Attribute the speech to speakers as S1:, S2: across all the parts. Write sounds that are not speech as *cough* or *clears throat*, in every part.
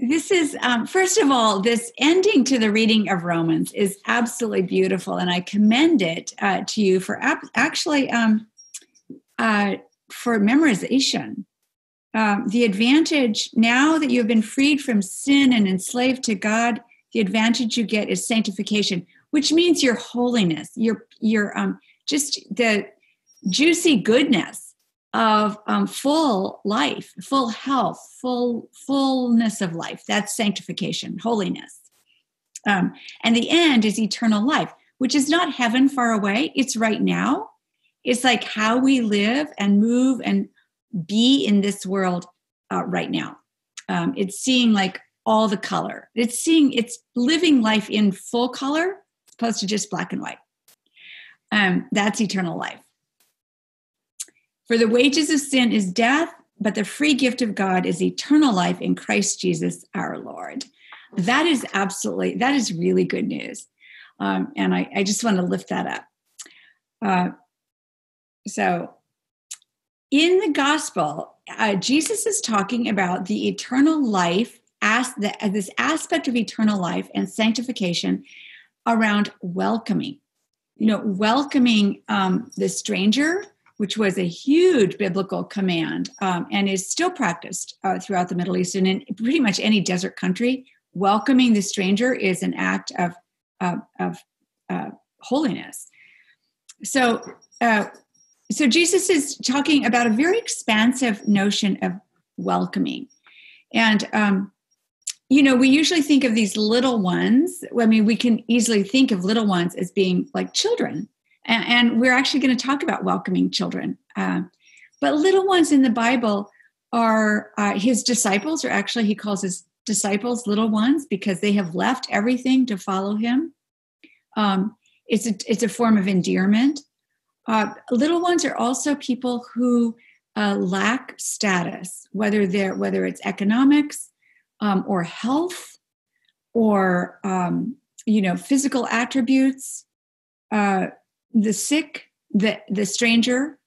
S1: this is um, first of all this ending to the reading of romans is absolutely beautiful and i commend it uh, to you for ap- actually um, uh, for memorization. Um, the advantage now that you have been freed from sin and enslaved to god the advantage you get is sanctification which means your holiness your your um, just the juicy goodness of um, full life, full health, full fullness of life. That's sanctification, holiness. Um, and the end is eternal life, which is not heaven far away. It's right now. It's like how we live and move and be in this world uh, right now. Um, it's seeing like all the color. It's seeing, it's living life in full color, opposed to just black and white. Um, that's eternal life. For the wages of sin is death, but the free gift of God is eternal life in Christ Jesus our Lord. That is absolutely, that is really good news. Um, and I, I, just want to lift that up. Uh, so, in the gospel, uh, Jesus is talking about the eternal life, as the, this aspect of eternal life and sanctification around welcoming. You know, welcoming um, the stranger, which was a huge biblical command um, and is still practiced uh, throughout the Middle East and in pretty much any desert country. Welcoming the stranger is an act of, uh, of uh, holiness. So, uh, so Jesus is talking about a very expansive notion of welcoming, and um, you know we usually think of these little ones. I mean, we can easily think of little ones as being like children, and, and we're actually going to talk about welcoming children. Uh, but little ones in the Bible are uh, his disciples, or actually, he calls his disciples little ones because they have left everything to follow him. Um, it's a, it's a form of endearment. Uh, little ones are also people who uh, lack status, whether they're whether it's economics um, or health or um, you know physical attributes. Uh, the sick, the, the stranger.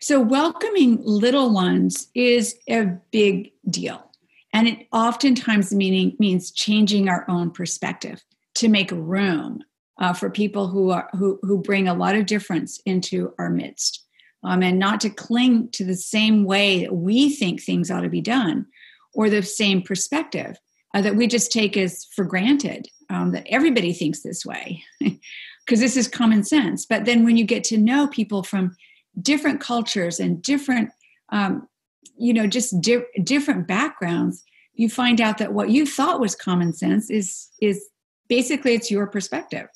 S1: So, welcoming little ones is a big deal. And it oftentimes meaning, means changing our own perspective to make room uh, for people who, are, who, who bring a lot of difference into our midst. Um, and not to cling to the same way that we think things ought to be done or the same perspective uh, that we just take as for granted um, that everybody thinks this way *laughs* because this is common sense. But then when you get to know people from different cultures and different um, you know just di- different backgrounds you find out that what you thought was common sense is is basically it's your perspective.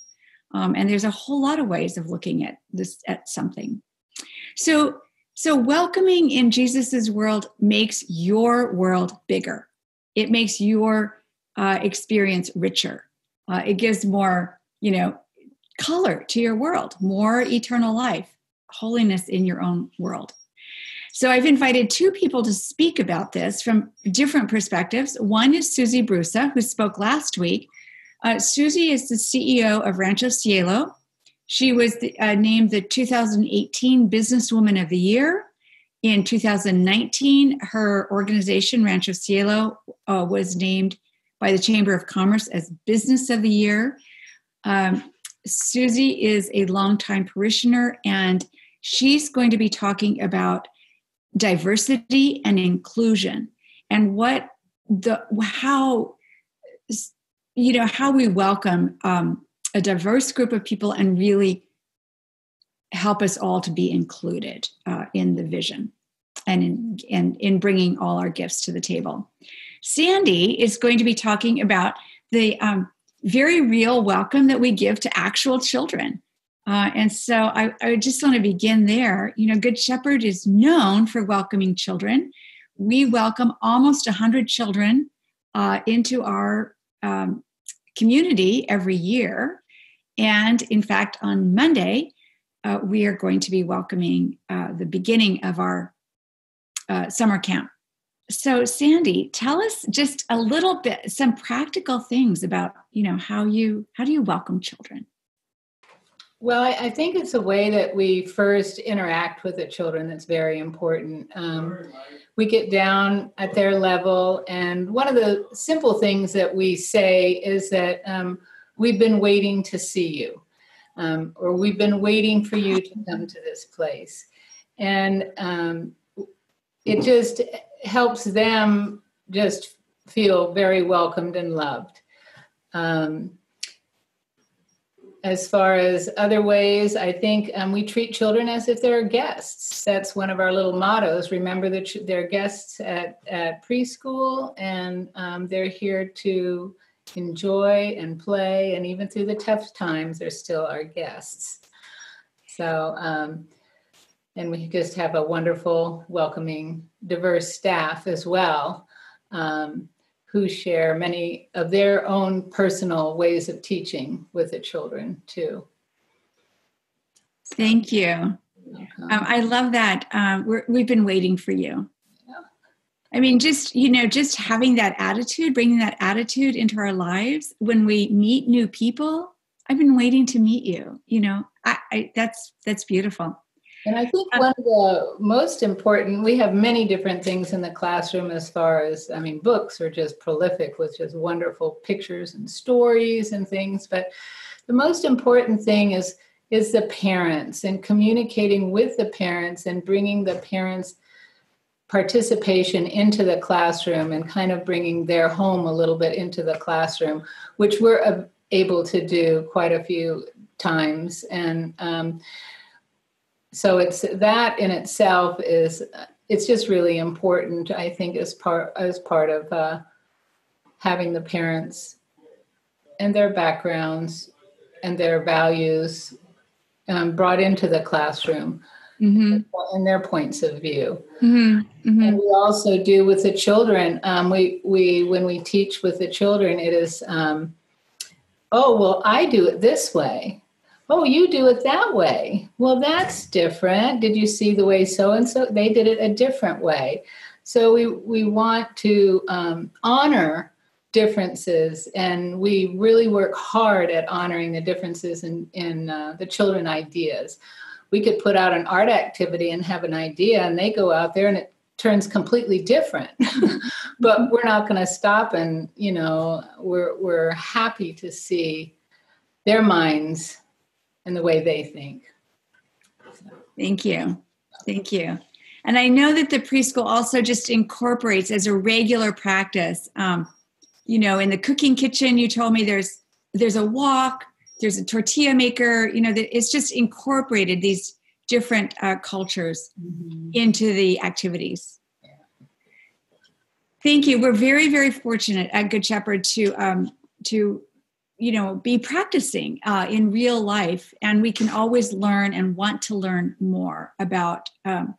S1: Um, and there's a whole lot of ways of looking at this at something. So so welcoming in jesus's world makes your world bigger. It makes your uh, experience richer uh, it gives more you know color to your world more eternal life holiness in your own world. So i've invited two people to speak about this from different perspectives. One is susie brusa who spoke last week. Uh, susie is the ceo of rancho cielo. She was the, uh, named the 2018 businesswoman of the year. In 2019 her organization rancho cielo uh, was named by the Chamber of Commerce as Business of the Year. Um, Susie is a longtime parishioner, and she's going to be talking about diversity and inclusion and what the how you know how we welcome um, a diverse group of people and really help us all to be included uh, in the vision and in, and in bringing all our gifts to the table. Sandy is going to be talking about the um, very real welcome that we give to actual children. Uh, and so I, I just want to begin there. You know, Good Shepherd is known for welcoming children. We welcome almost 100 children uh, into our um, community every year. And in fact, on Monday, uh, we are going to be welcoming uh, the beginning of our uh, summer camp so sandy tell us just a little bit some practical things about you know how you how do you welcome children
S2: Well, I, I, think it's a way that we first interact with the children that's very important. Um, we get down at their level, and one of the simple things that we say is that um, we've been waiting to see you, um, or we've been waiting for you to come to this place. And um, it just helps them just feel very welcomed and loved. Um, as far as other ways, I think um, we treat children as if they're guests. That's one of our little mottos. Remember that they're guests at, at preschool and um, they're here to enjoy and play. And even through the tough times, they're still our guests. So, um, and we just have a wonderful, welcoming, diverse staff as well. Um, who share many of their own personal ways of teaching with the children too.
S1: Thank you. Um, I love that. Um, we have been waiting for you. I mean, just you know, just having that attitude, bringing that attitude into our lives when we meet new people. I've been waiting to meet you. You know, I, I that's that's beautiful.
S2: And I think one of the most important, we have many different things in the classroom as far as, I mean, books are just prolific with just wonderful pictures and stories and things. But the most important thing is is the parents and communicating with the parents and bringing the parents participation into the classroom and kind of bringing their home a little bit into the classroom which we're able to do quite a few times and um, so it's that in itself is it's just really important i think as part as part of uh, having the parents and their backgrounds and their values um, brought into the classroom mm-hmm. and their points of view mm-hmm. Mm-hmm. and we also do with the children um, we we when we teach with the children it is um, oh well i do it this way oh you do it that way. Well that's different. Did you see the way so and so they did it a different way. So we we want to um, honor differences and we really work hard at honoring the differences in in uh, the children ideas. We could put out an art activity and have an idea and they go out there and it turns completely different. *laughs* But we're not going to stop and you know we're we're happy to see their minds and the way they think.
S1: Thank you. Thank you. And I know that the preschool also just incorporates as a regular practice. Um, you know, in the cooking kitchen, you told me there's there's a wok, there's a tortilla maker. You know, that it's just incorporated these different uh, cultures mm-hmm. into the activities. Thank you. We're very, very fortunate at Good Shepherd to um, to you know be practicing uh, in real life and we can always learn and want to learn more about um,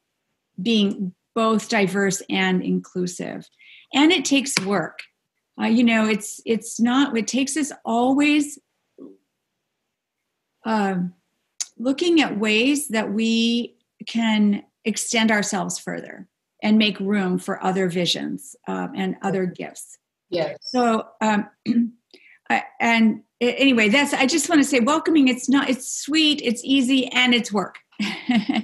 S1: being both diverse and inclusive. And it takes work. Uh, you know it's it's not it takes us always uh, looking at ways that we can extend ourselves further and make room for other visions um, and other gifts.
S2: Yes.
S1: So um, *clears throat* and anyway, that's I just want to say welcoming. It's not. It's sweet. It's easy, and it's work. *laughs* uh,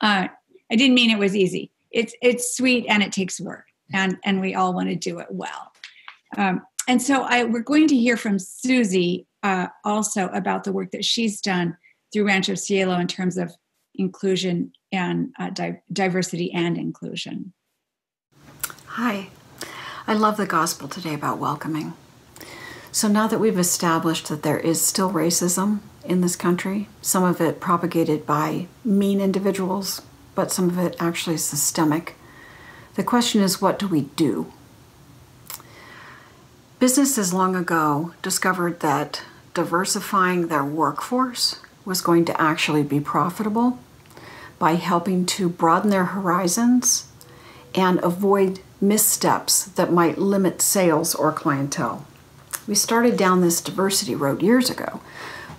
S1: I didn't mean it was easy. It's it's sweet and it takes work, and and we all want to do it well. Um, and so I we're going to hear from Susie uh, also about the work that she's done through Rancho Cielo in terms of inclusion and uh, di- diversity and inclusion.
S3: Hi, I love the gospel today about welcoming. So now that we've established that there is still racism in this country, some of it propagated by mean individuals, but some of it actually systemic, the question is what do we do? Businesses long ago discovered that diversifying their workforce was going to actually be profitable by helping to broaden their horizons and avoid missteps that might limit sales or clientele. We started down this diversity road years ago.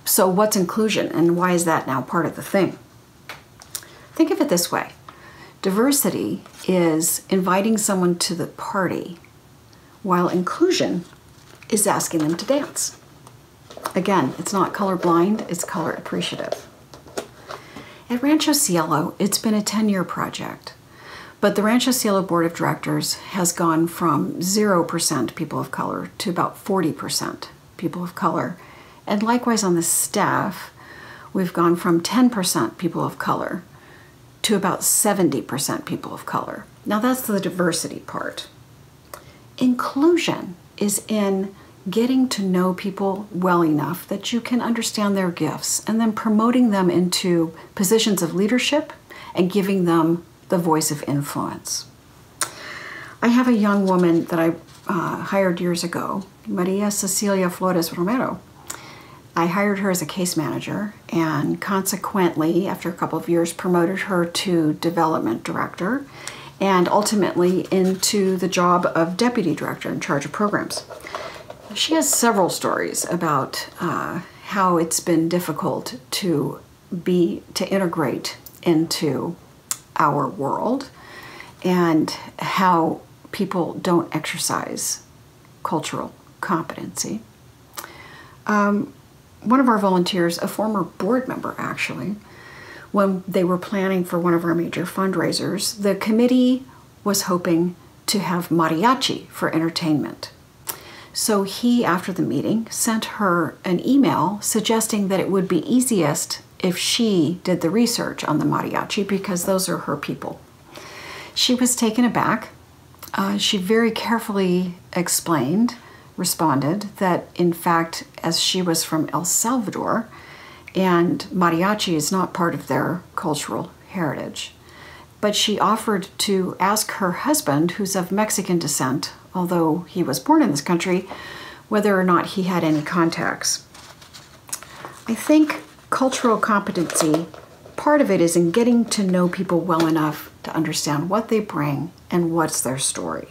S3: So, what's inclusion and why is that now part of the thing? Think of it this way diversity is inviting someone to the party, while inclusion is asking them to dance. Again, it's not colorblind, it's color appreciative. At Rancho Cielo, it's been a 10 year project, but the Rancho Cielo Board of Directors has gone from 0% people of color to about 40% people of color. And likewise on the staff, we've gone from 10% people of color to about 70% people of color. Now that's the diversity part. Inclusion is in getting to know people well enough that you can understand their gifts and then promoting them into positions of leadership and giving them the voice of influence. I have a young woman that I uh, hired years ago, Maria Cecilia Flores Romero. I hired her as a case manager and consequently, after a couple of years, promoted her to development director and ultimately into the job of deputy director in charge of programs. She has several stories about uh, how it's been difficult to be to integrate into our world and how people don't exercise cultural competency. Um, one of our volunteers, a former board member actually, when they were planning for one of our major fundraisers, the committee was hoping to have mariachi for entertainment. So he, after the meeting, sent her an email suggesting that it would be easiest if she did the research on the mariachi because those are her people. She was taken aback. Uh, she very carefully explained responded that, in fact, as she was from El Salvador, and mariachi is not part of their cultural heritage. But she offered to ask her husband, who's of Mexican descent, although he was born in this country, whether or not he had any contacts. I think cultural competency, part of it is in getting to know people well enough to understand what they bring and what's their story.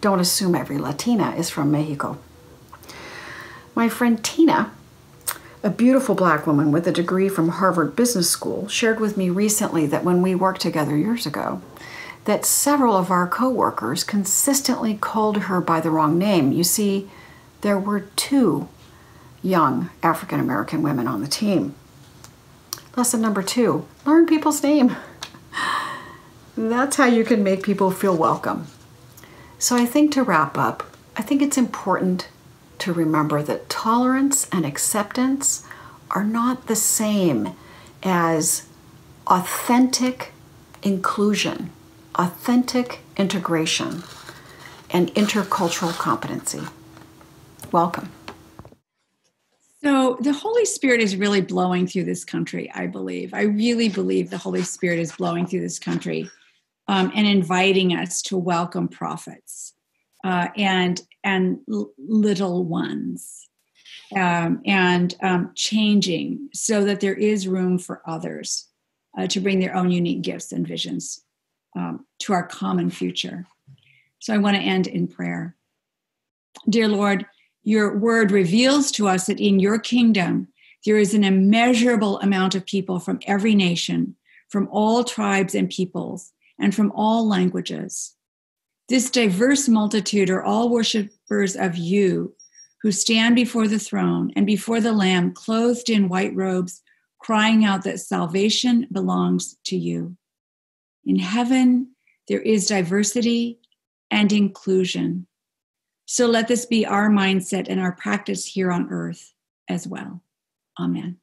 S3: Don't assume every Latina is from Mexico. My friend Tina, a beautiful black woman with a degree from Harvard Business School, shared with me recently that when we worked together years ago, that several of our coworkers consistently called her by the wrong name. You see, there were two young African American women on the team. Lesson number two learn people's name. That's how you can make people feel welcome. So I think to wrap up, I think it's important to remember that tolerance and acceptance are not the same as authentic inclusion, authentic integration, and intercultural competency. Welcome.
S1: So, the Holy Spirit is really blowing through this country, I believe. I really believe the Holy Spirit is blowing through this country um, and inviting us to welcome prophets uh, and and little ones um, and um, changing so that there is room for others uh, to bring their own unique gifts and visions um, to our common future. So I want to end in prayer. Dear Lord, your word reveals to us that in your kingdom there is an immeasurable amount of people from every nation, from all tribes and peoples, and from all languages. This diverse multitude are all worshippers of you who stand before the throne and before the Lamb, clothed in white robes, crying out that salvation belongs to you. In heaven, there is diversity and inclusion. So let this be our mindset and our practice here on earth as well. Amen.